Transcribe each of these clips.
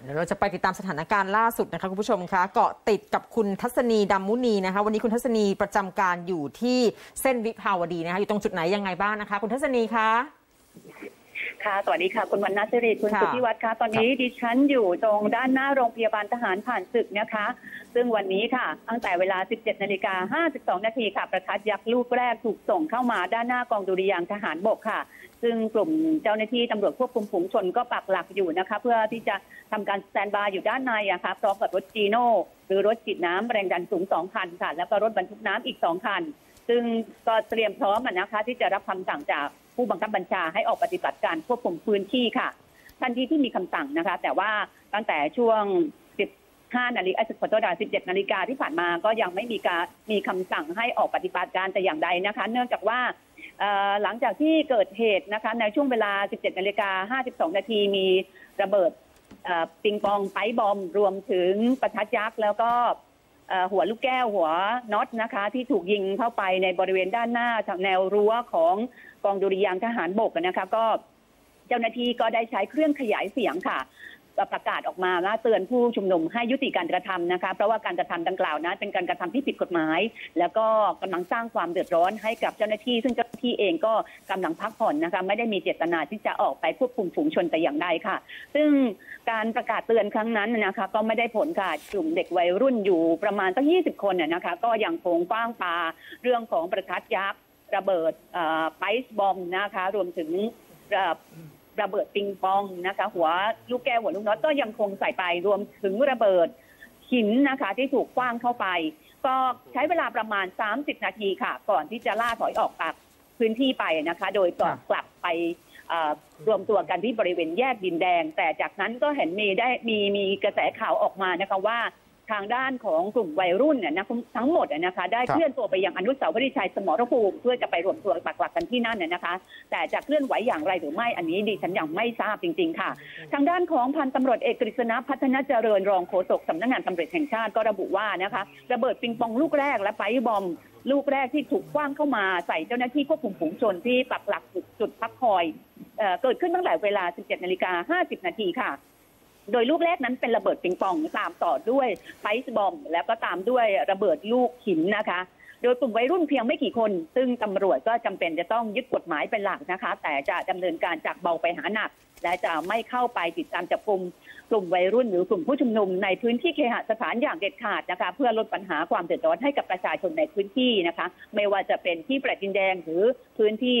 เดี๋ยวเราจะไปติดตามสถานการณ์ล่าสุดนะคะคุณผู้ชมคะเกาะติดกับคุณทัศนีดำมุนีนะคะ วันนี้คุณทัศนีประจำการอยู่ที่เส้นวิภาวดีนะคะ อยู่ตรงจุดไหนยังไงบ้างนะคะ คุณทัศนีคะ ค่ะ สวัสดีค่ะ คุณวรรณศิริคุณค่ะสุทธิวัฒน์ค่ะ ตอนนี้ดิฉันอยู่ตรงด้านหน้าโรงพยาบาลทหารผ่านศึกนะคะ ซึ่งวันนี้ค่ะตั้งแต่เวลา 17นาฬิกา52นาทีค่ะ ประทัดยักษ์ลูกแรกถูกส่งเข้ามาด้านหน้ากองดุริยางค์ทหารบกค่ะ ซึ่งกลุ่มเจ้าหน้าที่ตำรวจควบคุมฝูงชนก็ปักหลักอยู่นะคะ เพื่อที่จะทำการสแตนบายอยู่ด้านในอะค่ะพร้อมกับรถจีโน่หรือรถฉีดน้ำแรงดันสูงสองคันค่ะ แล้วก็รถบรรทุกน้ำอีกสองคัน ซึ่งก็เตรียมพร้อมนะคะที่จะรับคำสั่งจากผู้บังคับบัญชาให้ออกปฏิบัติการควบคุมพื้นที่ค่ะ ทันทีที่มีคำสั่งนะคะ แต่ว่าตั้งแต่ช่วง 15 นาฬิกาขอโทษนะ17 นาฬิกาที่ผ่านมาก็ยังไม่มีการมีคำสั่งให้ออกปฏิบัติการแต่อย่างใดนะคะ เนื่องจากว่าหลังจากที่เกิดเหตุนะคะ ในช่วงเวลา 17 นาฬิกา 52 นาทีมีระเบิดปิงปองไปบอมรวมถึงประทัดยักษ์แล้วก็ หัวลูกแก้วหัวน็อตนะคะ ที่ถูกยิงเข้าไปในบริเวณด้านหน้าแนวรั้วของกองดุริยางค์ทหารบกนะคะ ก็เจ้าหน้าที่ก็ได้ใช้เครื่องขยายเสียงค่ะ ประกาศออกมาว่าเตือนผู้ชุมนุมให้ยุติการกระทำนะคะเพราะว่าการกระทำดังกล่าวนั้นเป็นการกระทำที่ผิดกฎหมาย แล้วก็กำลังสร้างความเดือดร้อนให้กับเจ้าหน้าที่ ซึ่งเจ้าหน้าที่เองก็กำลังพักผ่อนนะคะไม่ได้มีเจตนาที่จะออกไปควบคุมฝูงชนแต่อย่างใดค่ะ ซึ่งการประกาศเตือนครั้งนั้นนะคะก็ไม่ได้ผลค่ะกลุ่มเด็กวัยรุ่นอยู่ประมาณตั้ง 20 คนน่ะนะคะ ก็ยังคงกว้างปาเรื่องของประทัดยักษ์ระเบิดไพส์บอมนะคะรวมถึง ระเบิดปิงปองนะคะ หัวลูกแก้วหัวลูกน็อตก็ยังคงใส่ไปรวมถึงระเบิดหินนะคะ ที่ถูกคว้างเข้าไป ก็ใช้เวลาประมาณ 30 นาทีค่ะ ก่อนที่จะล่าถอยออกจากพื้นที่ไปนะคะ โดยก่อนกลับไปรวมตัวกันที่บริเวณแยกดินแดง แต่จากนั้นก็เห็นมีได้มีมีกระแสข่าวออกมานะคะว่า ทางด้านของกลุ่มวัยรุ่นเนี่ยนะทั้งหมดอะนะคะ ได้ครับเคลื่อนตัวไปยังอนุสาวรีย์ชัยสมรภูมิเพื่อจะไปรวมตัวปักหลักกันที่นั่นน่ยนะคะ แต่จะเคลื่อนไหวอย่างไรหรือไม่อันนี้ดิฉันยังไม่ทราบจริง ๆ ค่ะ ทางด้านของพันตำรวจเอกกฤษณะพัฒนาเจริญรองโฆษกสำนักงานตำรวจแห่งชาติก็ระบุว่านะคะระเบิดปิงปองลูกแรกและไปบอมลูกแรกที่ถูกคว้างเข้ามาใส่เจ้าหน้าที่ควบคุมฝูงชนที่ปักหลักจุดจุดพักคอยเอ่อเกิดขึ้นตั้งแต่เวลา 17นาฬิกา50นาทีค่ะ โดยลูกแรกนั้นเป็นระเบิดปิงปองตามต่อด้วยไฟส์บอมแล้วก็ตามด้วยระเบิดลูกหินนะคะ โดยกลุ่มวัยรุ่นเพียงไม่กี่คน ซึ่งตำรวจก็จำเป็นจะต้องยึดกฎหมายเป็นหลักนะคะ แต่จะดำเนินการจากเบาไปหาหนัก และจะไม่เข้าไปติดตามจับกลุ่มกลุ่มวัยรุ่นหรือกลุ่มผู้ชุมนุมในพื้นที่เคหสถานอย่างเด็ดขาดนะคะ เพื่อลดปัญหาความเดือดร้อนให้กับประชาชนในพื้นที่นะคะ ไม่ว่าจะเป็นที่ประดินแดงหรือพื้นที่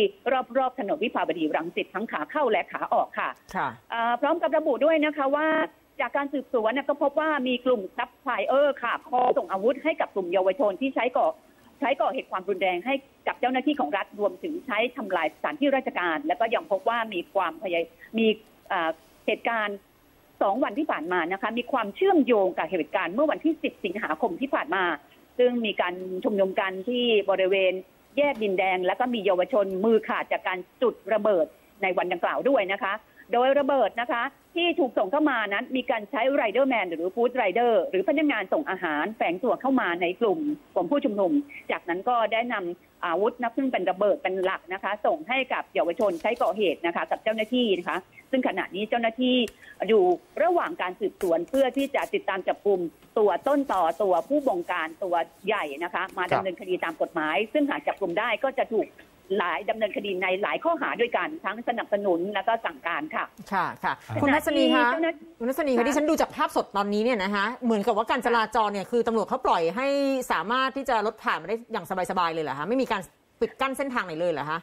รอบๆถนนวิภาวดีรังสิตทั้งขาเข้าและขาออกค่ะค่ะอ่าพร้อมกับระบุด้วยนะคะว่าจากการสืบสวนเนี่ยก็พบว่ามีกลุ่มซับไพลเออร์ค่ะคอส่งอาวุธให้กับกลุ่มเยาวชนที่ใช้ก่อ ใช้ก่อเหตุความรุนแรงให้กับเจ้าหน้าที่ของรัฐรวมถึงใช้ทำลายสถานที่ราชการ แล้วก็ยังพบว่ามีความพยายมีเหตุการณ์สองวันที่ผ่านมานะคะมีความเชื่อมโยงกับเหตุการณ์เมื่อวันที่ 10 สิงหาคมที่ผ่านมา ซึ่งมีการชุมนุมกันที่บริเวณแยกดินแดง แล้วก็มีเยาวชนมือขาดจากการจุดระเบิดในวันดังกล่าวด้วยนะคะ โดยระเบิดนะคะ ที่ถูกส่งเข้ามานั้น มีการใช้ rider man หรือ food rider หรือพนักงานส่งอาหารแฝงตัวเข้ามาในกลุ่มกลุ่มผู้ชุมนุม จากนั้นก็ได้นำอาวุธนับซึ่งเป็นระเบิดเป็นหลักนะคะ ส่งให้กับเยาวชนใช้ก่อเหตุนะคะ กับเจ้าหน้าที่นะคะ ซึ่งขณะนี้เจ้าหน้าที่อยู่ระหว่างการสืบสวนเพื่อที่จะติดตามจับกลุ่มตัวต้นต่อตัวผู้บงการตัวใหญ่นะคะ มาดำเนินคดีตามกฎหมาย ซึ่งหากจับกลุ่มได้ก็จะถูก หลายดำเนินคดีในหลายข้อหาด้วยกันทั้งสนับสนุนแล้วก็สั่งการค่ะ ค่ะค่ะครับคุณทัศนีคะขณะที่เจ้าหน้าคุณทัศนีคะค่ะที่ฉันดูจากภาพสดตอนนี้เนี่ยนะคะเหมือนกับว่าการจราจรเนี่ยคือตำรวจเขาปล่อยให้สามารถที่จะรถผ่านมาได้อย่างสบายๆเลยเหรอคะไม่มีการปิดกั้นเส้นทางไหนเลยเหรอคะ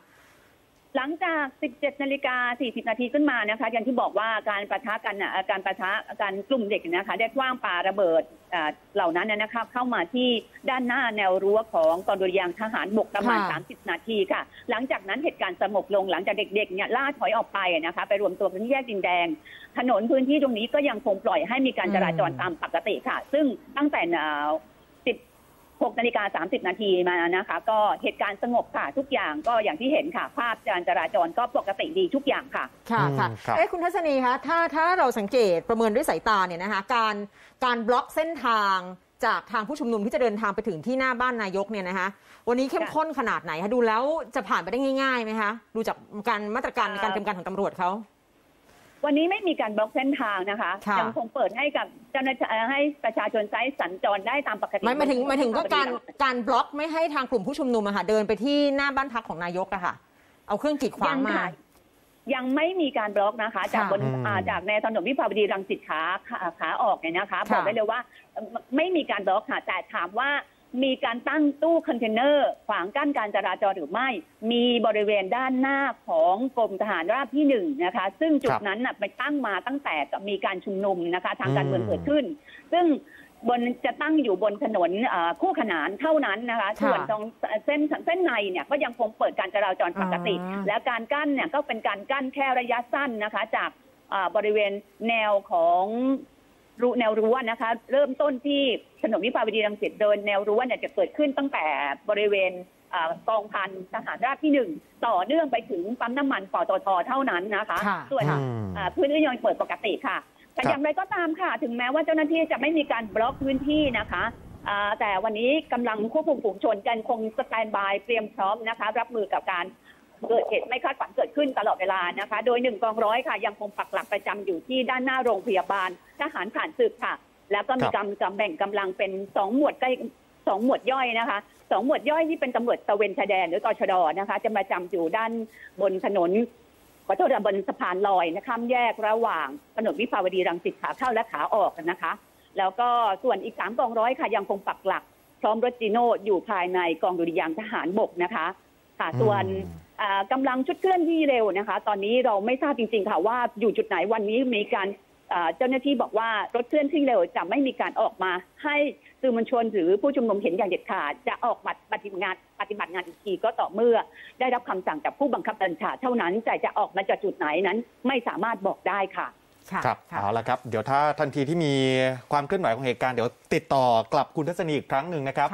หลังจาก 17 นาฬิกา 40 นาทีขึ้นมานะคะ อย่างที่บอกว่าการประทะกันน่ะการประทะการกลุ่มเด็กนะคะ ได้คว้างปาระเบิดอ่าเหล่านั้นนะคะเข้ามาที่ด้านหน้าแนวรั้วของกองดุริยางค์ทหารบกประมาณค่ะ30 นาทีค่ะ หลังจากนั้นเหตุการณ์สงบลงหลังจากเด็กๆเนี่ยล่าถอยออกไปนะคะ ไปรวมตัวกันที่แยกดินแดง ถนนพื้นที่ตรงนี้ก็ยังคงปล่อยให้มีการจราจรอืมตามปกติค่ะ ซึ่งตั้งแต่ อ่า16นาฬิกา30 นาทีมานะคะ ก็เหตุการณ์สงบค่ะ ทุกอย่างก็อย่างที่เห็นค่ะ ภาพการจราจรก็ปกติดีทุกอย่างค่ะ ค่ะอืมค่ะครับเอ๊ะคุณทัศนีคะถ้าถ้าเราสังเกตประเมินด้วยสายตาเนี่ยนะคะการการบล็อกเส้นทางจากทางผู้ชุมนุมที่จะเดินทางไปถึงที่หน้าบ้านนายกเนี่ยนะคะวันนี้เข้มค่ะข้นขนาดไหนคะดูแล้วจะผ่านไปได้ง่ายๆไหมคะดูจากการมาตรการในการเตรียมการของตำรวจเขา วันนี้ไม่มีการบล็อกเส้นทางนะคะค่ะยังคงเปิดให้กับเจ้าหน้าที่เอ่อให้ประชาชนใช้สัญจรได้ตามปกติไม่หมายถึงหมายถึงก็การการบล็อกไม่ให้ทางกลุ่มผู้ชุมนุมอะค่ะเดินไปที่หน้าบ้านพักของนายกอะค่ะ เอาเครื่องกีดขวางมาค่ะยังไม่มีการบล็อกนะคะ จากบนอืมอ่าจากในถนนวิภาวดีรังสิตขาขาขาออกเนี่ยนะคะค่ะบอกได้เลยว่าเอ่อไม่มีการบล็อกค่ะแต่ถามว่า มีการตั้งตู้คอนเทนเนอร์ขวางกั้นการจราจรหรือไม่ มีบริเวณด้านหน้าของกรมทหารราบที่หนึ่งนะคะ ซึ่งจุดครับนั้นน่ะไปตั้งมาตั้งแต่มีการชุมนุมนะคะ ทางการเมืองอืมเกิดขึ้น ซึ่งบนจะตั้งอยู่บนถนนเอ่อคู่ขนานเท่านั้นนะคะค่ะส่วนตรงเส้นเส้นในเนี่ยก็ยังคงเปิดการจราจรปกติอ่าและการกั้นเนี่ยก็เป็นการกั้นแค่ระยะสั้นนะคะ จากอ่าบริเวณแนวของ รูแนวรั้วนะคะ เริ่มต้นที่ถนนวิภาวดีรังสิตเดินแนวรั้วเนี่ยจะเกิดขึ้นตั้งแต่บริเวณอ่ากองพันทหารราบที่หนึ่งต่อเนื่องไปถึงปั๊มน้ำมันปตทเท่านั้นนะคะค่ะส่วนค่ะอืมอ่าพื้นที่ยังเปิดปกติค่ะ แต่ครับอย่างไรก็ตามค่ะ ถึงแม้ว่าเจ้าหน้าที่จะไม่มีการบล็อกพื้นที่นะคะอ่าแต่วันนี้กำลังควบคุมฝูงชนกันคงสแตนบายเตรียมพร้อมนะคะ รับมือกับการ เกิดเหตุไม่คาดฝันเกิดขึ้นตลอดเวลานะคะ โดยหนึ่งกองร้อยค่ะ ยังคงปักหลักประจำอยู่ที่ด้านหน้าโรงพยาบาลทหารผ่านศึกค่ะ แล้วก็มีครับกำกำแบ่งกำลังเป็นสองหมวดใกล้สองหมวดย่อยนะคะสองหมวดย่อยที่เป็นตำรวจตระเวนชายแดนหรือตชดนะคะ จะมาจำอยู่ด้านบนถนนขอโทษนะบนสะพานลอยนะข้ามแยกระหว่างถนนวิภาวดีรังสิตขาเข้าและขาออกนะคะ แล้วก็ส่วนอีกสามกองร้อยค่ะยังคงปักหลัก พร้อมรถจีโน่อยู่ภายในกองดุริยางค์ทหารบกนะคะ ค่ะ ส่วนอืมอ่ากำลังชุดเคลื่อนที่เร็วนะคะ ตอนนี้เราไม่ทราบจริง ๆ ค่ะว่าอยู่จุดไหนวันนี้มีการอ่าเจ้าหน้าที่บอกว่ารถเคลื่อนที่เร็วจะไม่มีการออกมา ให้สื่อมวลชนหรือผู้ชุมนุมเห็นอย่างเด็ดขาด จะออกบัตรปฏิบัติงานปฏิบัติงานอีกทีก็ต่อเมื่อ ได้รับคำสั่งจากผู้บังคับบัญชาเท่านั้นแต่จะออกมาจากจุดไหนนั้น ไม่สามารถบอกได้ค่ะค่ะครับค่ะเอาละครับ เดี๋ยวถ้าทันทีที่มีความเคลื่อนไหวของเหตุการณ์เดี๋ยวติดต่อกลับคุณทัศนีอีกครั้งหนึ่งนะครับ